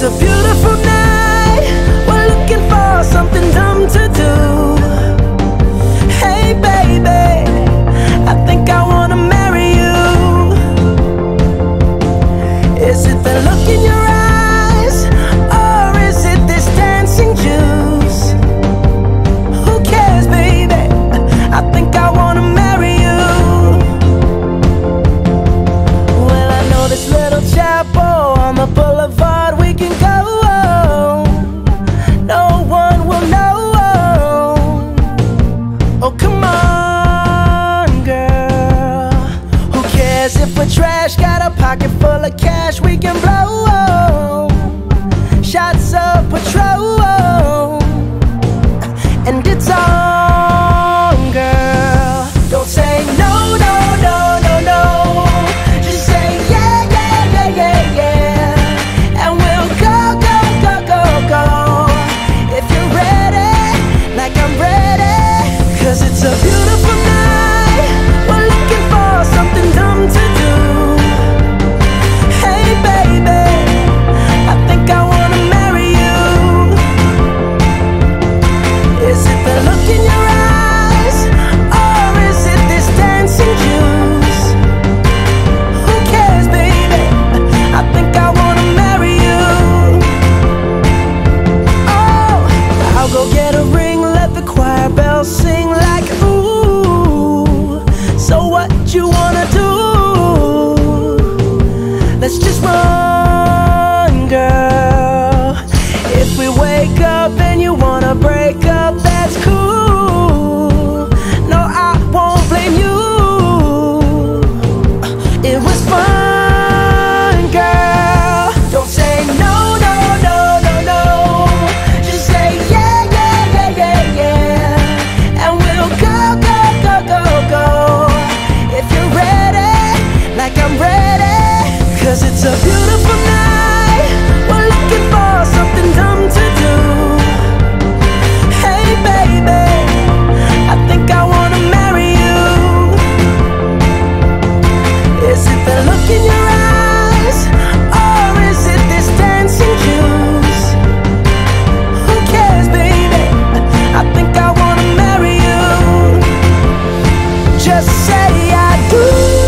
It's a beautiful Got a pocket full of cash we can blow. Shots of Patron And it's on, girl. Don't say no, no, no, no, no. Just say yeah, yeah, yeah, yeah, yeah. And we'll go, go, go, go, go. If you're ready, like I'm it's a beautiful fire bell sing say I do.